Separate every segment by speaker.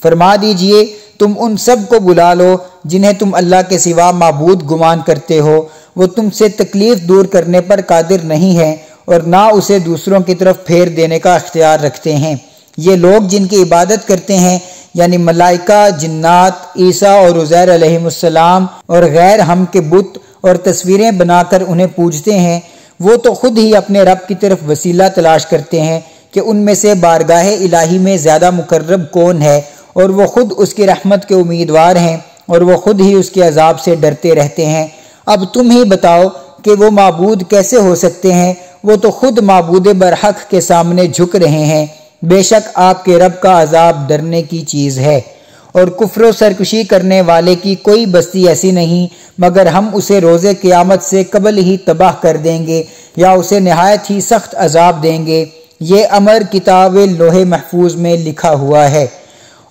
Speaker 1: फरमा दीजिए तुम उन सबको बुला लो जिन्हें तुम अल्लाह के सिवा मबूद गुमान करते हो वो तुमसे तकलीफ़ दूर करने पर कादिर नहीं है और ना उसे दूसरों की तरफ़ फेर देने का अख्तियार रखते हैं ये लोग जिनकी इबादत करते हैं यानी मलाइका जिन्नात ईसा और उज़ैर अलैहिस्सलाम और गैर हम के बुत और तस्वीरें बनाकर उन्हें पूजते हैं, वो तो खुद ही अपने रब की तरफ़ वसीला तलाश करते हैं कि उनमें से बारगाह इलाही में ज़्यादा मुकर्रब कौन है और वो खुद उसकी रहमत के उम्मीदवार हैं और वो खुद ही उसके अजाब से डरते रहते हैं। अब तुम ही बताओ कि वो मबूद कैसे हो सकते हैं? वो तो खुद मबूद बरहक के सामने झुक रहे हैं। बेशक आपके रब का अजाब डरने की चीज़ है। और कुफर सरकशी करने वाले की कोई बस्ती ऐसी नहीं, मगर हम उसे रोज़े क़्यामत से कबल ही तबाह कर देंगे या उसे नहायत ही सख्त अजाब देंगे। ये अमर किताब लोहे महफूज में लिखा हुआ है।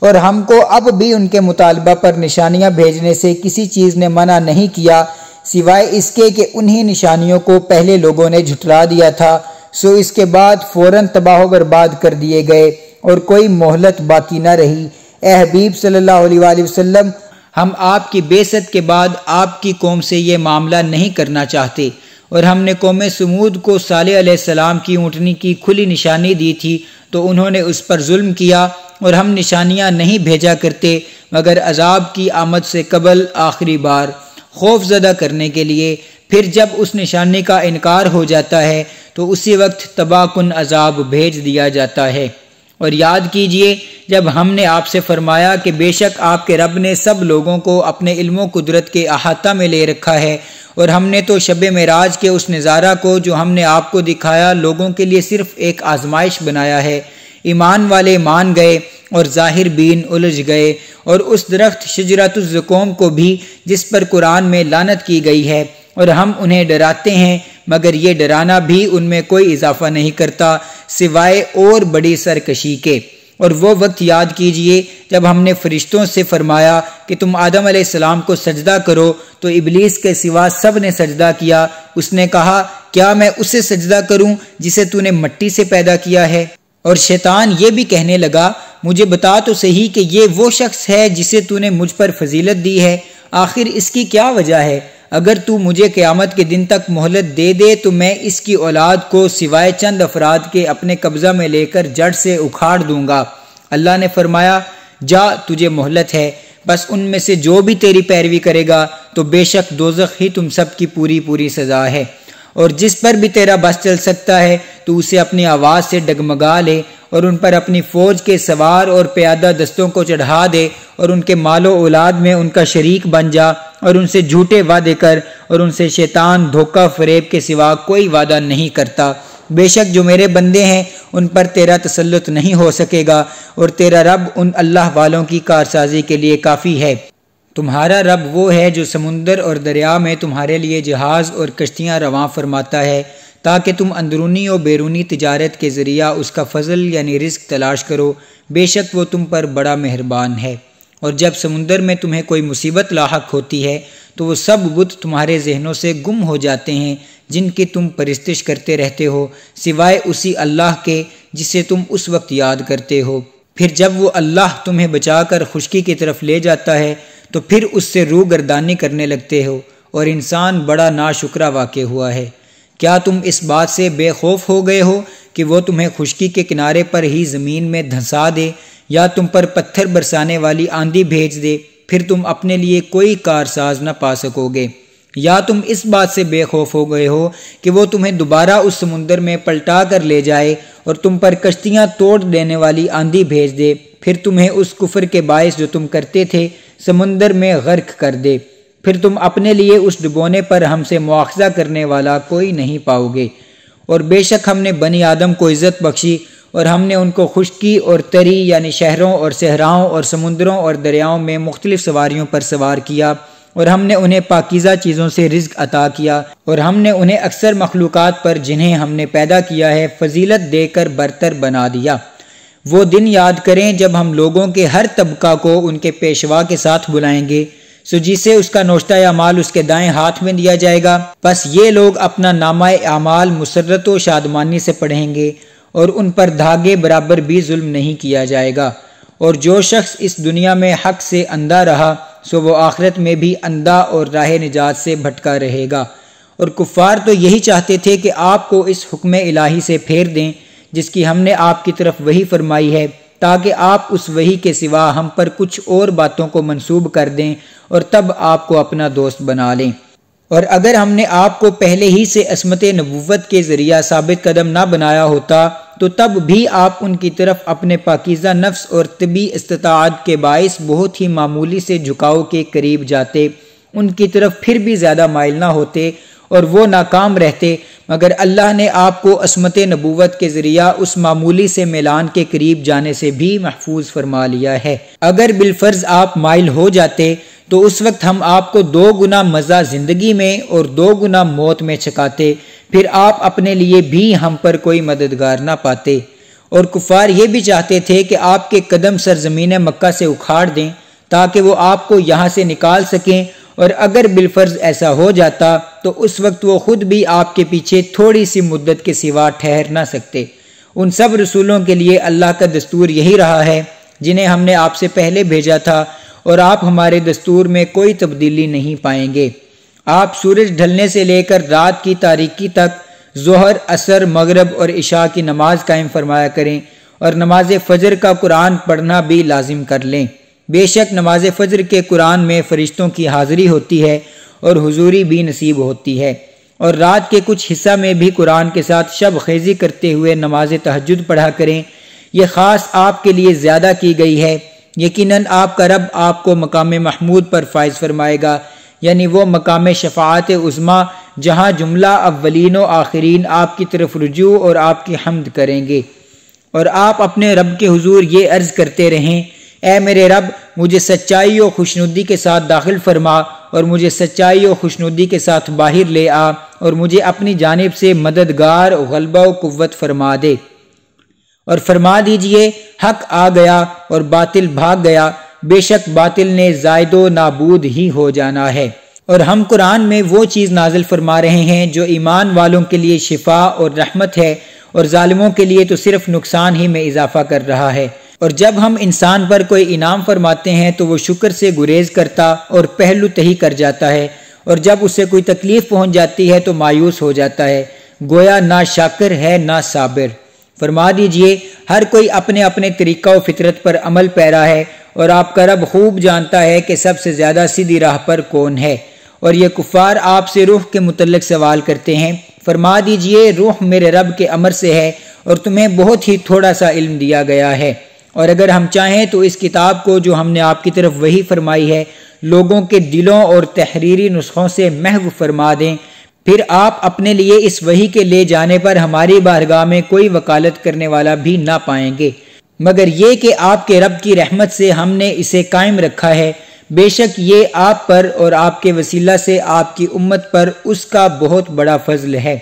Speaker 1: और हमको अब भी उनके मुतालबा पर निशानियाँ भेजने से किसी चीज़ ने मना नहीं किया, सिवाय इसके कि उन्हीं निशानियों को पहले लोगों ने झुटला दिया था, सो इसके बाद फ़ौरन तबाह बर्बाद कर दिए गए और कोई मोहलत बाकी न रही। ए हबीब सल्लल्लाहु अलैहि वसल्लम, हम आपकी बेसत के बाद आपकी कौम से ये मामला नहीं करना चाहते। और हमने कौम समूद को साले सलाम की ऊँटनी की खुली निशानी दी थी तो उन्होंने उस पर जुल्म किया और हम निशानियाँ नहीं भेजा करते, मगर अजाब की आमद से कबल आखिरी बार खौफ ज़दा करने के लिए, फिर जब उस निशानी का इनकार हो जाता है तो उसी वक्त तबाहकुन अजाब भेज दिया जाता है। और याद कीजिए, जब हमने आपसे फरमाया कि बेशक आपके रब ने सब लोगों को अपने इल्म कुदरत के अहाता में ले रखा है, और हमने तो शब मराज के उस नज़ारा को जो हमने आपको दिखाया, लोगों के लिए सिर्फ़ एक आजमाइश बनाया है। ईमान वाले मान गए और ज़ाहिर बीन उलझ गए, और उस दरख्त शजरतुल्ज़कोम को भी जिस पर कुरान में लानत की गई है, और हम उन्हें डराते हैं मगर ये डराना भी उनमें कोई इजाफा नहीं करता, सिवाय और बड़ी सरकशी के। और वो वक्त याद कीजिए, जब हमने फरिश्तों से फरमाया कि तुम आदम सलाम को सजदा करो तो इबलीस के सिवा सबने सजदा किया। उसने कहा, क्या मैं उसे सजदा करूँ, जिसे तूने मट्टी से पैदा किया है? और शैतान ये भी कहने लगा, मुझे बता तो सही कि ये वो शख्स है जिसे तूने मुझ पर फजीलत दी है। आखिर इसकी क्या वजह है? अगर तू मुझे क़्यामत के दिन तक मोहलत दे दे तो मैं इसकी औलाद को सिवाय चंद अफराद के अपने कब्ज़ा में लेकर जड़ से उखाड़ दूँगा। अल्लाह ने फरमाया, जा, तुझे मोहलत है। बस उनमें से जो भी तेरी पैरवी करेगा तो बेशक दोजख ही तुम सब की पूरी पूरी सज़ा है। और जिस पर भी तेरा बस चल सकता है तो उसे अपनी आवाज़ से डगमगा ले। और उन पर अपनी फौज के सवार और प्यादा दस्तों को चढ़ा दे और उनके मालो औलाद में उनका शरीक बन जा और उनसे झूठे वादे कर और उनसे शैतान धोखा फरेब के सिवा कोई वादा नहीं करता। बेशक जो मेरे बंदे हैं, उन पर तेरा तसल्लुत नहीं हो सकेगा और तेरा रब उन अल्लाह वालों की कारसाजी के लिए काफ़ी है। तुम्हारा रब वो है जो समुंदर और दरिया में तुम्हारे लिए जहाज़ और कश्तियाँ रवां फरमाता है। ताकि तुम अंदरूनी और बैरूनी तजारत के ज़रिया उसका फजल यानी रिस्क तलाश करो। बेशक वो तुम पर बड़ा मेहरबान है। और जब समुंदर में तुम्हें कोई मुसीबत लाक होती है तो वो सब बुत तुम्हारे जहनों से गुम हो जाते हैं, जिनकी तुम परिस्तिश करते रहते हो, सिवाय उसी अल्लाह के, जिसे तुम उस वक्त याद करते हो। फिर जब वो अल्लाह तुम्हें बचाकर खुशकी की तरफ़ ले जाता है तो फिर उससे रू गर्दानी करने लगते हो, और इंसान बड़ा नाशुक्रा वाक़ हुआ है। क्या तुम इस बात से बेखौफ हो गए हो कि वो तुम्हें खुशकी के किनारे पर ही ज़मीन में धंसा दे या तुम पर पत्थर बरसाने वाली आंधी भेज दे, फिर तुम अपने लिए कोई कारसाज न पा सकोगे? या तुम इस बात से बेखौफ हो गए हो कि वो तुम्हें दोबारा उस समुंदर में पलटा कर ले जाए और तुम पर कश्तियाँ तोड़ देने वाली आंधी भेज दे, फिर तुम्हें उस कुफर के बायस जो तुम करते थे, समुंदर में गर्क कर दे? फिर तुम अपने लिए उस डुबोने पर हमसे मुआवजा करने वाला कोई नहीं पाओगे। और बेशक हमने बनी आदम को इज़्ज़त बख्शी और हमने उनको खुशकी और तरी यानी शहरों और सहराओं और समुंदरों और दरियाओं में मुख्तलिफ़ सवारियों पर सवार किया और हमने उन्हें पाकिज़ा चीज़ों से रिज्क अता किया और हमने उन्हें अक्सर मखलूक पर जिन्हें हमने पैदा किया है फजीलत देकर बरतर बना दिया। वो दिन याद करें जब हम लोगों के हर तबका को उनके पेशवा के साथ बुलाएँगे सो जिसे उसका नोश्ता या माल उसके दाएँ हाथ में दिया जाएगा, बस ये लोग अपना नामा अमाल मुसरत व शादमानी से पढ़ेंगे और उन पर धागे बराबर भी जुल्म नहीं किया जाएगा। और जो शख्स इस दुनिया में हक से अंधा रहा, सो वो आखिरत में भी अंधा और राह निजात से भटका रहेगा। और कुफ़ार तो यही चाहते थे कि आपको इस हुक्म इलाही से फेर दें, जिसकी हमने आपकी तरफ़ वही फरमाई है ताकि आप उस वही के सिवा हम पर कुछ और बातों को मंसूब कर दें और तब आपको अपना दोस्त बना लें। और अगर हमने आपको पहले ही से असमत नबूवत के ज़रिया साबित कदम ना बनाया होता तो तब भी आप उनकी तरफ़ अपने पाकिज़ा नफ्स और तबी इस्तात के बायस बहुत ही मामूली से झुकाव के करीब जाते, उनकी तरफ़ फिर भी ज़्यादा माइल ना होते और वो नाकाम रहते, मगर अल्लाह ने आपको असमत नबूवत के ज़रिया उस मामूली से मिलान के करीब जाने से भी महफूज फरमा लिया है। अगर बिलफर्ज आप माइल हो जाते तो उस वक्त हम आपको दो गुना मज़ा ज़िंदगी में और दो गुना मौत में छकाते, फिर आप अपने लिए भी हम पर कोई मददगार ना पाते। और कुफार ये भी चाहते थे कि आपके कदम सरजमीन मक्का से उखाड़ दें, ताकि वो आपको यहाँ से निकाल सकें और अगर बिलफर्ज ऐसा हो जाता तो उस वक्त वो खुद भी आपके पीछे थोड़ी सी मुद्दत के सिवा ठहर ना सकते। उन सब रसूलों के लिए अल्लाह का दस्तूर यही रहा है, जिन्हें हमने आपसे पहले भेजा था, और आप हमारे दस्तूर में कोई तब्दीली नहीं पाएँगे। आप सूरज ढलने से लेकर रात की तारीकी तक जहर, असर, मगरब और इशा की नमाज़ कायम फरमाया करें, और नमाज़ फजर का कुरान पढ़ना भी लाजिम कर लें। बेशक नमाज़ फजर के कुरान में फरिश्तों की हाजिरी होती है और हुजूरी भी नसीब होती है। और रात के कुछ हिस्सा में भी कुरान के साथ शब खेजी करते हुए नमाज़ तहजद पढ़ा करें। यह ख़ास आपके लिए ज़्यादा की गई है। यकीनन आपका रब आपको मकाम महमूद पर फायज फरमाएगा। यानी वो मकाम शफात उज़मा, जहाँ जुमला अव्वलिन आखिरीन आपकी तरफ़ रुजू और आपकी हमद करेंगे। और आप अपने रब के हुजूर ये अर्ज़ करते रहें ए मेरे रब, मुझे सच्चाई और खुशनुदी के साथ दाखिल फरमा और मुझे सच्चाई और खुशनुदी के साथ बाहर ले आ और मुझे अपनी जानब से मददगार, गलबा कुत फरमा दे। और फरमा दीजिए, हक आ गया और बातिल भाग गया। बेशक बातिल ने जायदो नाबूद ही हो जाना है। और हम कुरान में वो चीज़ नाजिल फरमा रहे हैं जो ईमान वालों के लिए शिफा और रहमत है और ालिमों के लिए तो सिर्फ़ नुकसान ही में इजाफा कर रहा है। और जब हम इंसान पर कोई इनाम फरमाते हैं तो वो शुक्र से गुरेज करता और पहलू तही कर जाता है। और जब उसे कोई तकलीफ़ पहुँच जाती है तो मायूस हो जाता है। गोया ना शाकर है, ना साबिर। फरमा दीजिए, हर कोई अपने अपने तरीका व फितरत पर अमल पैरा है, और आपका रब खूब जानता है कि सबसे ज़्यादा सीधी राह पर कौन है। और ये कुफार आपसे रूह के मुतलक सवाल करते हैं। फरमा दीजिए, रूह मेरे रब के अमर से है, और तुम्हें बहुत ही थोड़ा सा इल्म दिया गया है। और अगर हम चाहें तो इस किताब को जो हमने आपकी तरफ़ वही फरमाई है, लोगों के दिलों और तहरीरी नुस्खों से महव फरमा दें। फिर आप अपने लिए इस वही के ले जाने पर हमारी बारगाह में कोई वकालत करने वाला भी ना पाएँगे। मगर ये कि आपके रब की रहमत से हमने इसे कायम रखा है, बेशक ये आप पर और आपके वसीला से आपकी उम्मत पर उसका बहुत बड़ा फजल है।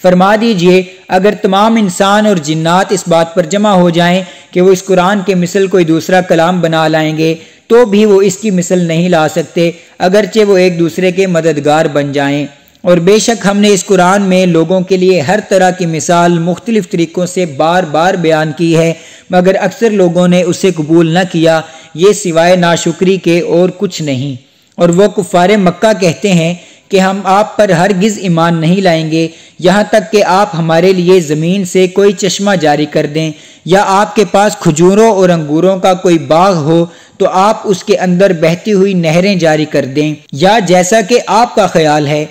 Speaker 1: फरमा दीजिए, अगर तमाम इंसान और जिन्नात इस बात पर जमा हो जाएँ कि वो इस कुरान के मिसल कोई दूसरा कलाम बना लाएँगे तो भी वो इसकी मिसल नहीं ला सकते, अगरचे वो एक दूसरे के मददगार बन जाएँ। और बेशक हमने इस कुरान में लोगों के लिए हर तरह की मिसाल मुख्तलिफ़ तरीक़ों से बार बार बयान की है, मगर अक्सर लोगों ने उसे कबूल न किया, ये सिवाय नाशुक्री के और कुछ नहीं। और वो कुफ़ार मक्का कहते हैं कि हम आप पर हर गिज ईमान नहीं लाएँगे। यहाँ तक कि आप हमारे लिए ज़मीन से कोई चश्मा जारी कर दें, या आपके पास खजूरों और अंगूरों का कोई बाग हो तो आप उसके अंदर बहती हुई नहरें जारी कर दें। या जैसा कि आपका ख्याल है,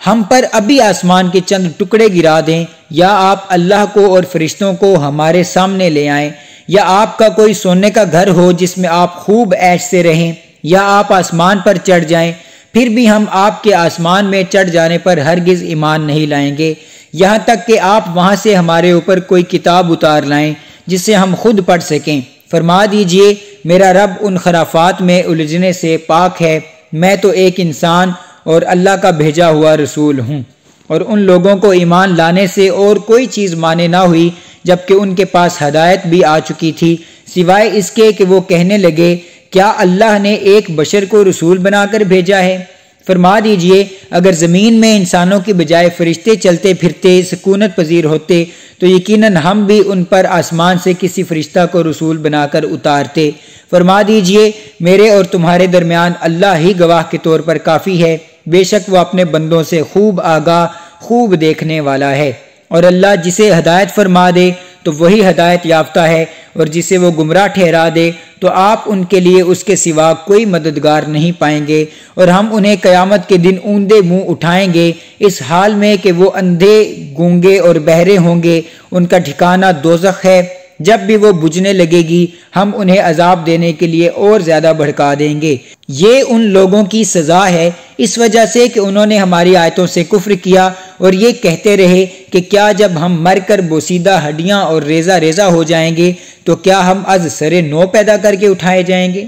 Speaker 1: हम पर अभी आसमान के चंद टुकड़े गिरा दें, या आप अल्लाह को और फरिश्तों को हमारे सामने ले आएँ, या आपका कोई सोने का घर हो जिसमें आप खूब ऐश से रहें, या आप आसमान पर चढ़ जाएँ फिर भी हम आपके आसमान में चढ़ जाने पर हरगिज ईमान नहीं लाएँगे। यहाँ तक कि आप वहाँ से हमारे ऊपर कोई किताब उतार लाएँ जिसे हम खुद पढ़ सकें। फरमा दीजिए, मेरा रब उन खराफात में उलझने से पाक है। मैं तो एक इंसान और अल्लाह का भेजा हुआ रसूल हूँ। और उन लोगों को ईमान लाने से और कोई चीज़ माने ना हुई, जबकि उनके पास हदायत भी आ चुकी थी। सिवाय इसके कि वो कहने लगे क्या अल्लाह ने एक बशर को रसूल बनाकर भेजा है? फरमा दीजिए, अगर ज़मीन में इंसानों की बजाय फरिश्ते चलते फिरते, सकूनत पजीर होते तो यकीनन हम भी उन पर आसमान से किसी फरिश्ता को रसूल बनाकर उतारते। फरमा दीजिए, मेरे और तुम्हारे दरमियान अल्लाह ही गवाह के तौर पर काफ़ी है। बेशक वह अपने बंदों से खूब आगाह, खूब देखने वाला है। और अल्लाह जिसे हदायत फरमा दे तो वही हदायत याफ्ता है और जिसे वो गुमराह ठहरा दे तो आप उनके लिए उसके सिवा कोई मददगार नहीं पाएँगे और हम उन्हें कयामत के दिन ऊंधे मुँह उठाएँगे। इस हाल में कि वो अंधे, गूँगे और बहरे होंगे, उनका ठिकाना दोजख है। जब भी वो बुझने लगेगी, हम उन्हें अजाब देने के लिए और ज़्यादा भड़का देंगे। ये उन लोगों की सजा है। इस वजह से कि उन्होंने हमारी आयतों से कुफ्र किया और ये कहते रहे कि क्या जब हम मर कर बोसीदा हड्डियाँ और रेजा रेजा हो जाएँगे तो क्या हम अज सरे नो पैदा करके उठाए जाएँगे?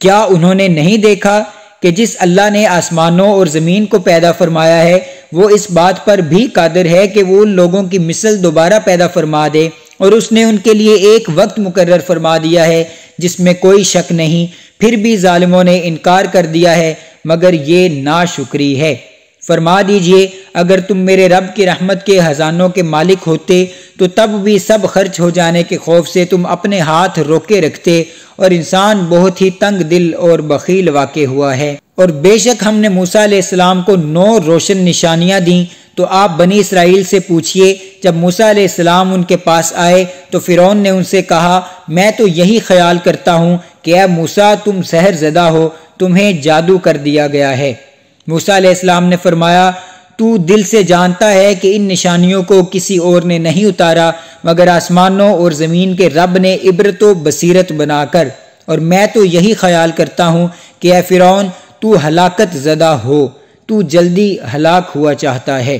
Speaker 1: क्या उन्होंने नहीं देखा कि जिस अल्लाह ने आसमानों और ज़मीन को पैदा फरमाया है, वो इस बात पर भी कादर है कि वो उन लोगों की मिसल दोबारा पैदा फरमा दे और उसने उनके लिए एक वक्त मुकर्र फरमा दिया है, जिसमें कोई शक नहीं। फिर भी जालिमों ने इनकार कर दिया है, मगर ये ना नाशुक्री है। फरमा दीजिए, अगर तुम मेरे रब की रहमत के हजानों के मालिक होते तो तब भी सब खर्च हो जाने के खौफ से तुम अपने हाथ रोके रखते, और इंसान बहुत ही तंग दिल और बखील वाक़ हुआ है। और बेशक हमने मूसा इस्लाम को नौ रोशन निशानियाँ दी तो आप बनी इसराइल से पूछिए, जब मूसा इस्लाम उनके पास आए तो फ़िरौन ने उनसे कहा, मैं तो यही ख्याल करता हूँ कि अब मूसा, तुम सहर ज़दा हो, तुम्हें जादू कर दिया गया है। मूसा इस्लाम ने फरमाया, तू दिल से जानता है कि इन निशानियों को किसी और ने नहीं उतारा, मगर आसमानों और ज़मीन के रब ने इबरत बसीरत बनाकर। और मैं तो यही ख्याल करता हूँ कि ए फ़िरौन, तू हलाकत ज़दा हो। तू जल्दी हलाक हुआ चाहता है।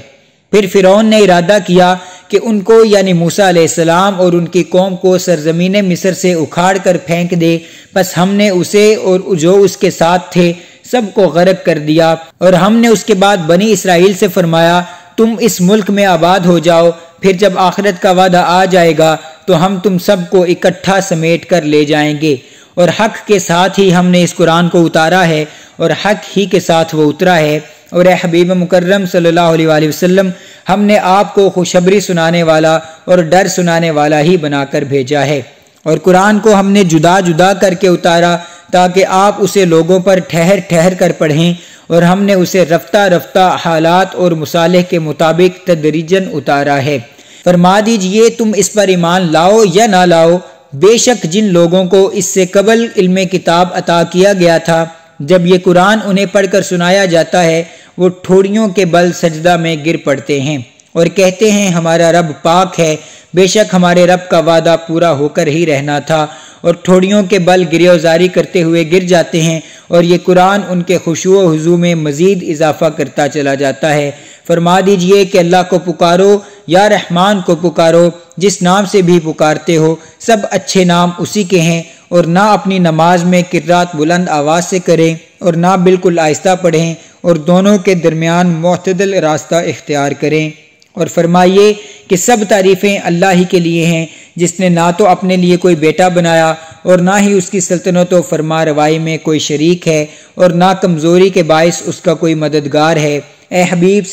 Speaker 1: फिर फ़िरौन ने इरादा किया कि उनको, यानी मूसा सलाम और उनकी कौम को सरजमीन मिस्र से उखाड़ कर फेंक दे। बस हमने उसे और जो उसके साथ थे, सबको गर्क कर दिया। और हमने उसके बाद बनी इसराइल से फरमाया, तुम इस मुल्क में आबाद हो जाओ। फिर जब आखिरत का वादा आ जाएगा तो हम तुम सबको इकट्ठा समेट कर ले जाएँगे। और हक के साथ ही हमने इस कुरान को उतारा है और हक ही के साथ वो उतरा है। और हबीब मुकर्रम सल्लल्लाहु अलैहि वसल्लम, हमने आपको खुशबरी सुनाने वाला और डर सुनाने वाला ही बनाकर भेजा है। और कुरान को हमने जुदा जुदा करके उतारा ताकि आप उसे लोगों पर ठहर ठहर कर पढ़ें और हमने उसे रफ्ता रफ्ता हालात और मसाले के मुताबिक तदरीजन उतारा है। फरमा दीजिए, तुम इस पर ईमान लाओ या ना लाओ? बेशक जिन लोगों को इससे कबल इल्म किताब अता किया गया था, जब ये कुरान उन्हें पढ़कर सुनाया जाता है, वो ठोड़ियों के बल सजदा में गिर पड़ते हैं और कहते हैं, हमारा रब पाक है, बेशक हमारे रब का वादा पूरा होकर ही रहना था और ठोड़ियों के बल गिरफ्तारी करते हुए गिर जाते हैं और ये कुरान उनके खुशु हजू में मज़ीद इजाफा करता चला जाता है। फरमा दीजिए कि अल्लाह को पुकारो, या रहमान को पुकारो, जिस नाम से भी पुकारते हो। सब अच्छे नाम उसी के हैं, और ना अपनी नमाज़ में किरात बुलंद आवाज़ से करें, और ना बिल्कुल आहिस्ता पढ़ें, और दोनों के दरमियान मतदल रास्ता इख्तियार करें। और फरमाइए कि सब तारीफ़ें अल्लाह ही के लिए हैं, जिसने ना तो अपने लिए कोई बेटा बनाया, और ना ही उसकी सल्तनत व फरमा रवाई में कोई शरीक है, और ना कमज़ोरी के बायस उसका कोई मददगार है। ए हबीब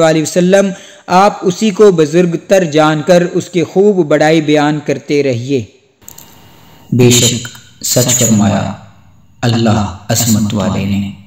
Speaker 1: अलैहि वसल्लम, आप उसी को बुज़ुर्ग तर जानकर उसके खूब बड़ाई बयान करते रहिए।
Speaker 2: बेशक, सच फरमाया, अल्लाह असमत वाले ने।